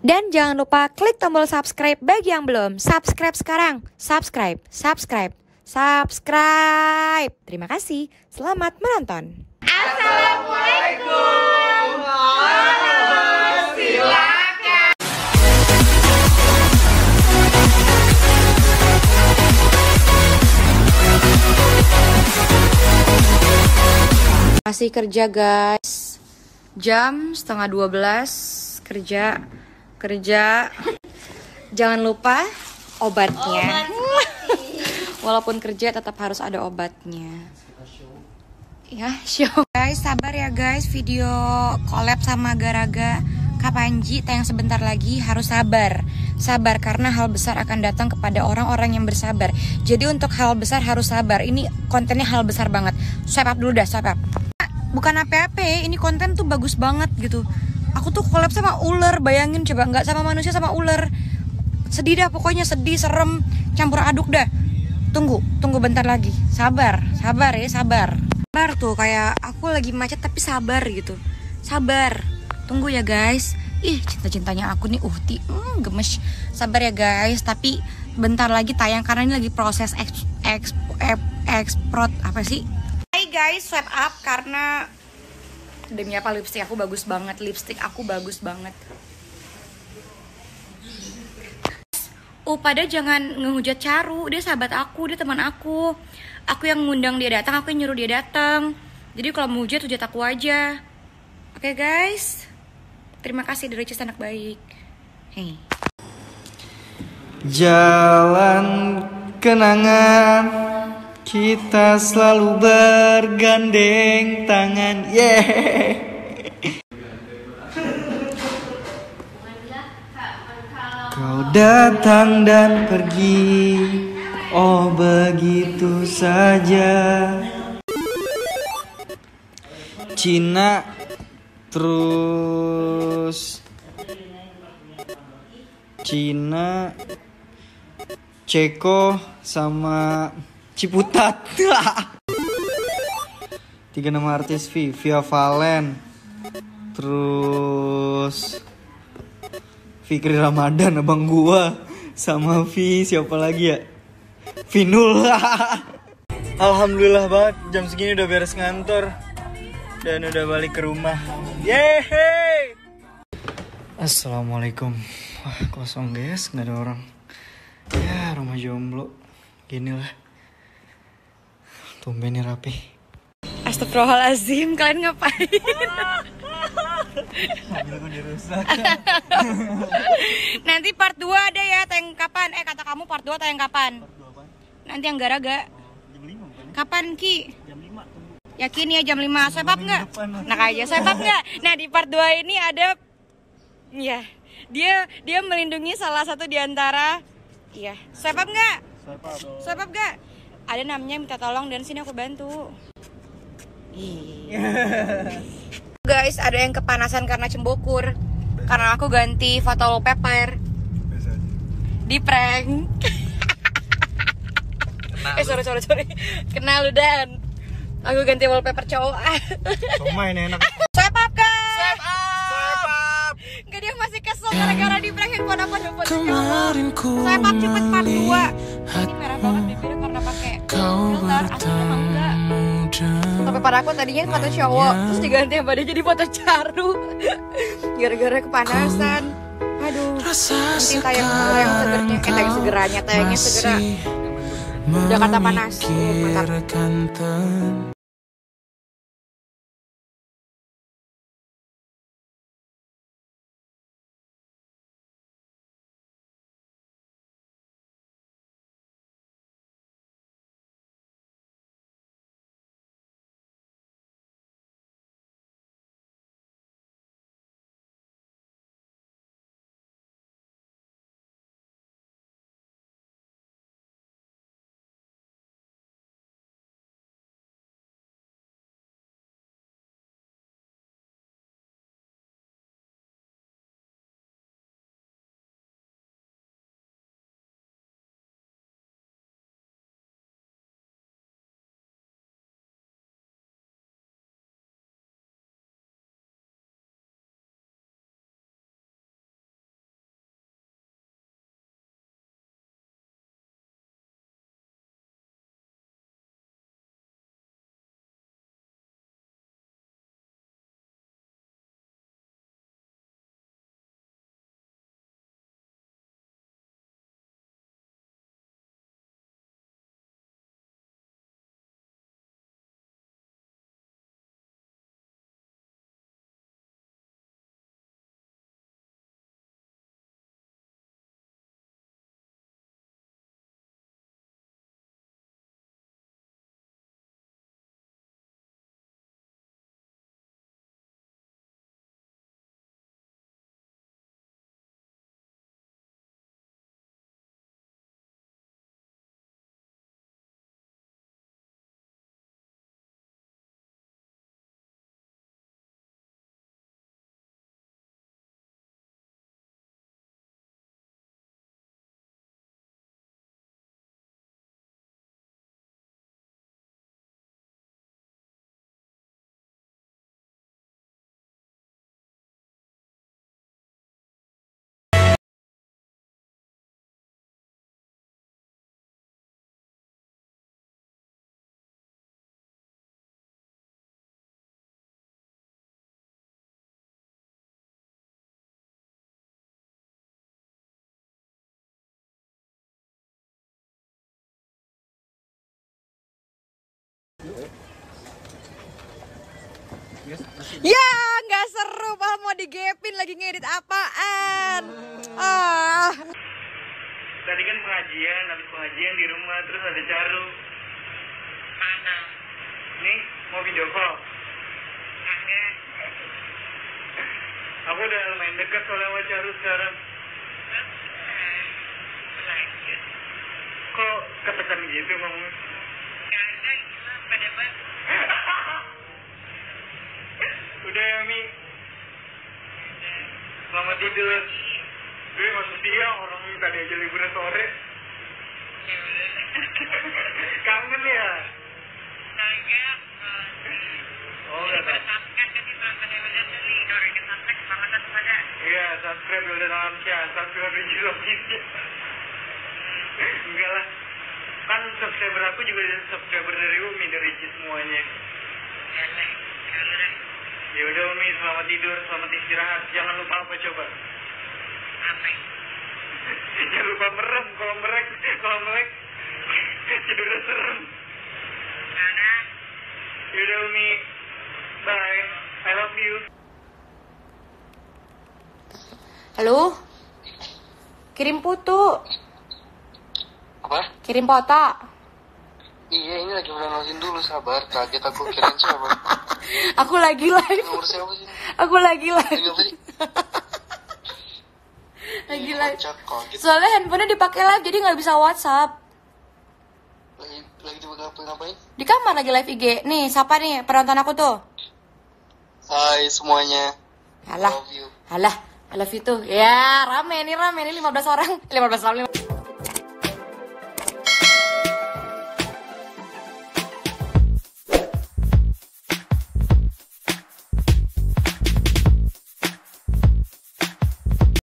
Dan jangan lupa klik tombol subscribe bagi yang belum. Subscribe sekarang. Subscribe, subscribe, subscribe. Terima kasih. Selamat menonton. Masih kerja guys. Jam setengah 12 kerja kerja. Jangan lupa obatnya. Walaupun kerja tetap harus ada obatnya. Ya, show. Guys, sabar ya guys. Video collab sama Garaga Kapanji tayang sebentar lagi harus sabar. Sabar karena hal besar akan datang kepada orang-orang yang bersabar. Jadi untuk hal besar harus sabar. Ini kontennya hal besar banget. Swipe up dulu dah, swipe up. Bukan apa-apa, ini konten tuh bagus banget gitu. Aku tuh collab sama ular, bayangin coba nggak sama manusia sama ular. Sedih dah pokoknya sedih, serem, campur aduk dah. Tunggu, tunggu bentar lagi. Sabar, sabar ya, sabar. Sabar tuh kayak aku lagi macet tapi sabar gitu. Sabar. Tunggu ya guys. Ih, cinta-cintanya aku nih Uhti. Hmm, gemes. Sabar ya guys, tapi bentar lagi tayang karena ini lagi proses eks, eks, eks, apa sih? Hai guys, swipe up karena demi apa lipstick aku bagus banget. Lipstick aku bagus banget. Oh, pada jangan ngehujat Caru. Dia sahabat aku, dia teman aku. Aku yang ngundang dia datang, aku yang nyuruh dia datang. Jadi kalau mau hujat, hujat aku aja. Oke guys. Terima kasih dari Cis anak baik. Hei. Jalan kenangan kita selalu bergandeng tangan. Yeah. Kau datang dan pergi, oh begitu saja. Cina terus Cina Ceko sama Ciputat. Tiga nama artis V Via Valen. Terus Fikri Ramadan abang gua. Sama V siapa lagi ya? Vinul. Alhamdulillah banget jam segini udah beres ngantor. Dan udah balik ke rumah. Yeay! Assalamualaikum. Wah kosong guys. Nggak ada orang. Ya rumah jomblo. Gini lah Tumben nih rapi Astagfirullahalazim, kalian ngapain? Mobil gue dirusak Nanti part 2 ada ya, tayang kapan? Eh kata kamu part 2 tayang kapan? Nanti yang garaga. Jam 5 bukan? Kapan Ki? Jam 5 tunggu Yakin ya jam 5 Swipe up nggak? Nah aja swipe up nggak? Nah di part 2 ini ada Ya dia dia melindungi salah satu di antara Iya Swipe up nggak? Swipe up Swipe up nggak? Ada namanya minta tolong dan sini aku bantu. Iya. Guys ada yang kepanasan karena cembokur Karena aku ganti foto wallpaper. Biasa aja. Di prank. Eh sorry sorry sorry. Kenal lu Dan. Aku ganti wallpaper cowok. Cuma ini enak. Swipe up guys. Swipe up. Enggak dia masih kesel gara-gara di prank handphone apa handphone cowok Kemarin ku Swipe up cepet part 2 Ini merah banget bibirnya pada aku tadinya foto cowok Terus diganti sama dia jadi foto caru Gara-gara kepanasan Aduh Nanti tayang tayang segernya Eh tayang segeranya Tayangnya segera Jakarta panas. Oh, mantap. Ya, nggak seru. Pak mau digepin lagi ngedit apaan? Ah. Tadi kan pengajian, habis pengajian di rumah terus ada Caru. Mana? Nih, mau video call. Aku udah lumayan dekat soalnya sama Caru sekarang. Kok ketekan gitu ngomongnya? Udah ya Mi. Selamat tidur. Gue masuk siang orang tadi aja liburan sore. Kangen ya? Oh, enggak tahu. Iya, subscribe Wildan Alamsyah, subscribe Rizky Official. Enggak lah. Kan subscriber aku juga subscriber dari Umi, dari semuanya. Ya udah Umi, selamat tidur, selamat istirahat. Jangan lupa apa coba? Jangan lupa merem, kalau merek, kalau melek tidurnya serem. Yaudah Umi, bye. I love you. Halo? Kirim foto. Apa? Kirim foto. Iya ini lagi nonton dulu sabar kaget aku kirain siapa Aku lagi live. Aku lagi live. Lagi live. kaget Soalnya handphonenya dipakai live jadi nggak bisa WhatsApp. lagi lagi di ngapain Di kamar lagi live IG. Nih, siapa nih penonton aku tuh? Hai semuanya Alah, love you alah, I love you tuh. Ya, rame nih rame nih 15 orang. 15 orang. 15.